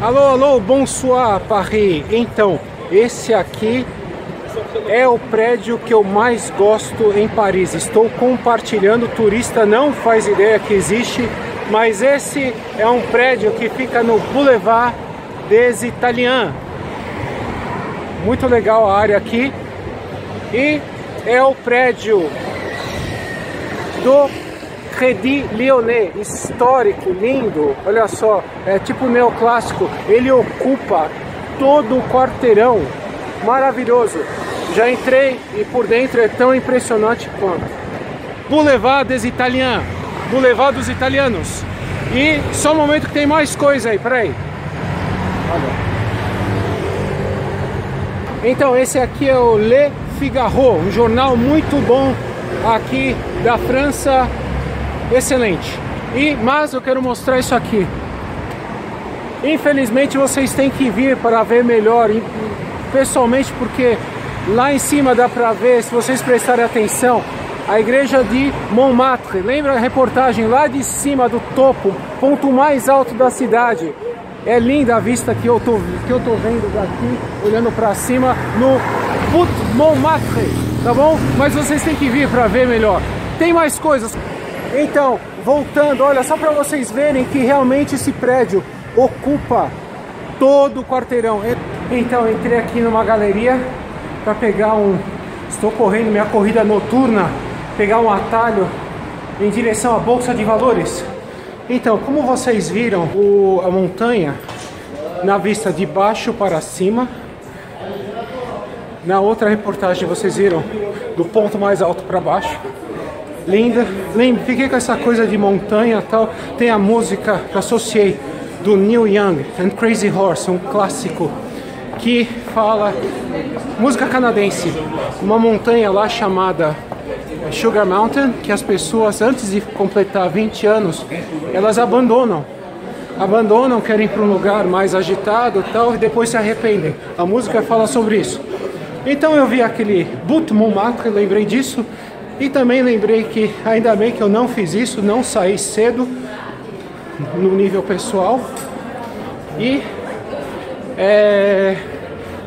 Alô, alô, bonsoir Paris. Então, esse aqui é o prédio que eu mais gosto em Paris. Estou compartilhando, o turista não faz ideia que existe, mas esse é um prédio que fica no Boulevard des Italiens. Muito legal a área aqui. E é o prédio do Crédit Lyonnais, histórico, lindo. Olha só, é tipo neoclássico. Ele ocupa todo o quarteirão. Maravilhoso. Já entrei e por dentro é tão impressionante quanto. Boulevard des Italiens, Boulevard dos Italianos. E só um momento que tem mais coisa aí, peraí. Olha. Então esse aqui é o Le Figaro, um jornal muito bom aqui da França, excelente. E mas eu quero mostrar isso aqui. Infelizmente vocês têm que vir para ver melhor, pessoalmente porque Lá em cima dá para ver, se vocês prestarem atenção, a igreja de Montmartre. Lembra a reportagem lá de cima do topo, ponto mais alto da cidade? É linda a vista que eu tô, que eu tô vendo daqui, olhando para cima no Put Montmartre, tá bom? Mas vocês têm que vir para ver melhor. Tem mais coisas. Então, voltando, olha, só para vocês verem que realmente esse prédio ocupa todo o quarteirão. Então, entrei aqui numa galeria para pegar um. Estou correndo minha corrida noturna, pegar um atalho em direção à Bolsa de Valores. Então, como vocês viram, o, a montanha na vista de baixo para cima. Na outra reportagem vocês viram do ponto mais alto para baixo. Linda. Lembra, fiquei com essa coisa de montanha tal. Tem a música que associei do Neil Young and Crazy Horse, um clássico que fala música canadense, uma montanha lá chamada Sugar Mountain, que as pessoas antes de completar 20 anos, elas abandonam. Abandonam, querem para um lugar mais agitado, tal, e depois se arrependem. A música fala sobre isso. Então eu vi aquele Boot Montmartre, lembrei disso, e também lembrei que ainda bem que eu não fiz isso, não saí cedo no nível pessoal. E é,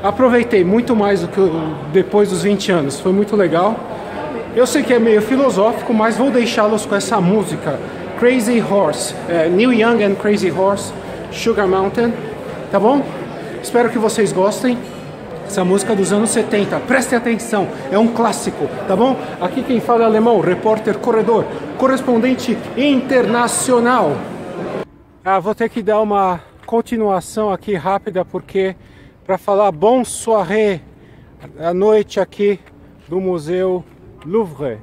aproveitei muito mais do que depois dos 20 anos, foi muito legal. Eu sei que é meio filosófico, mas vou deixá-los com essa música Crazy Horse, é, Neil Young and Crazy Horse, Sugar Mountain, tá bom? Espero que vocês gostem. Essa música dos anos 70, prestem atenção, é um clássico, tá bom? Aqui quem fala é alemão, repórter corredor, correspondente internacional. Ah, vou ter que dar uma continuação aqui rápida porque para falar bon soirée à noite aqui do Museu Louvre.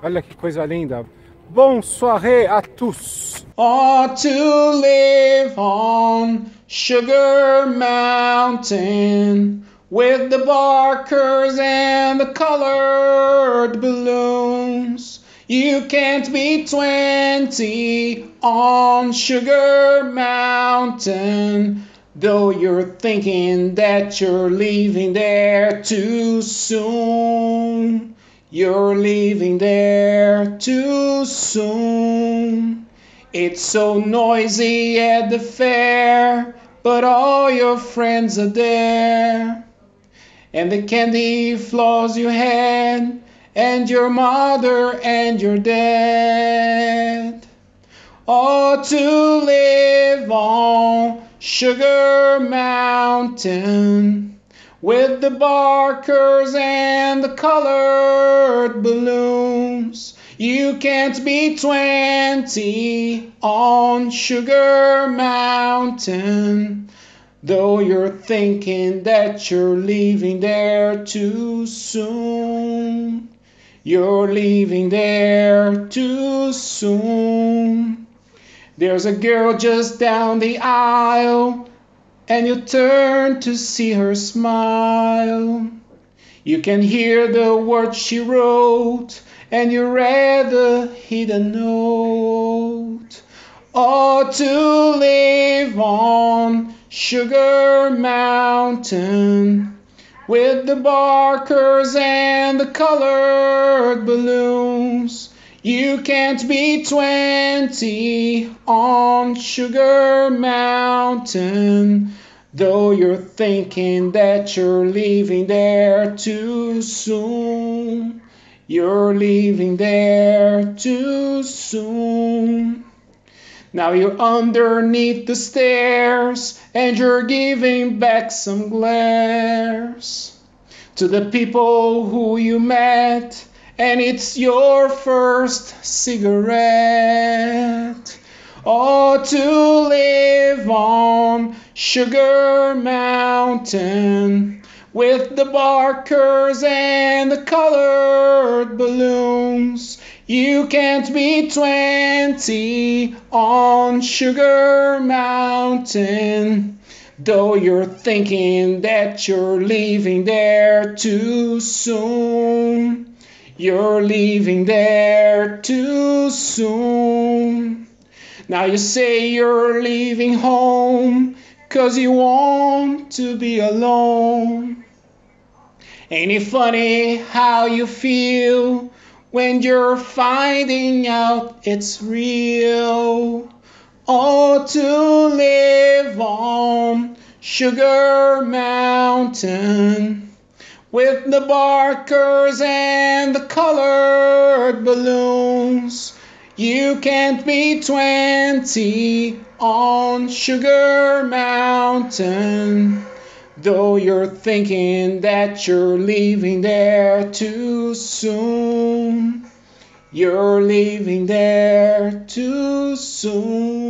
Olha que coisa linda. Bon soirée à tous. To live on Sugar Mountain with the barkers and the colored balloons. You can't be 20 on Sugar Mountain, though you're thinking that you're leaving there too soon. You're leaving there too soon. It's so noisy at the fair, but all your friends are there. And the candy floors you had and your mother and your dad. Oh, to live on Sugar Mountain with the barkers and the colored balloons. You can't be 20 on Sugar Mountain. Though you're thinking that you're leaving there too soon. You're leaving there too soon. There's a girl just down the aisle, and you turn to see her smile. You can hear the words she wrote, and you read the hidden note. Oh, to live on Sugar Mountain with the barkers and the colored balloons. You can't be 20 on Sugar Mountain, though you're thinking that you're leaving there too soon. You're leaving there too soon. Now you're underneath the stairs and you're giving back some glares to the people who you met and it's your first cigarette. Oh, to live on Sugar Mountain with the barkers and the colored balloons. You can't be 20 on Sugar Mountain. Though you're thinking that you're leaving there too soon. You're leaving there too soon. Now you say you're leaving home cause you want to be alone. Ain't it funny how you feel when you're finding out it's real? Oh, to live on Sugar Mountain with the barkers and the colored balloons. You can't be 20 on Sugar Mountain, though you're thinking that you're leaving there too soon. You're leaving there too soon.